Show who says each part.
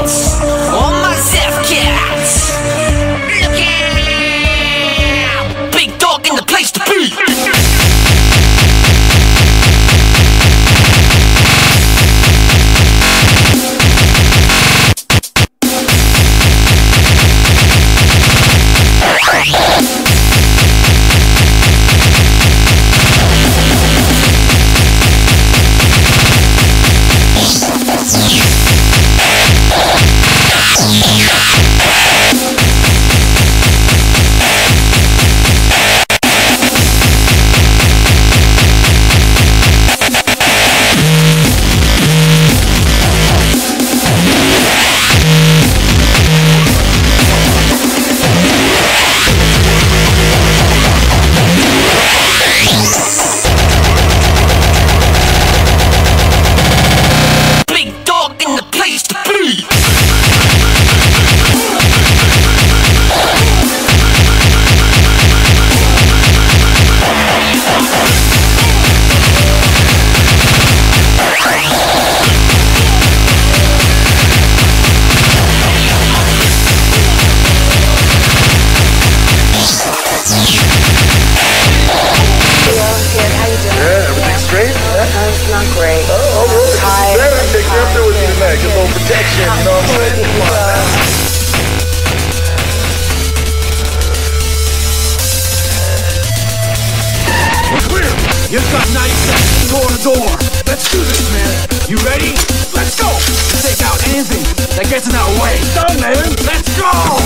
Speaker 1: House.
Speaker 2: not great. Oh, oh well, better to take with you tonight.
Speaker 3: Protection, you
Speaker 2: know what I'm saying? Come on.
Speaker 4: Clear! You've got 90 seconds door to door. Let's do this, man. You ready? Let's go! Take out anything that gets in our way. Done, man! Let's go!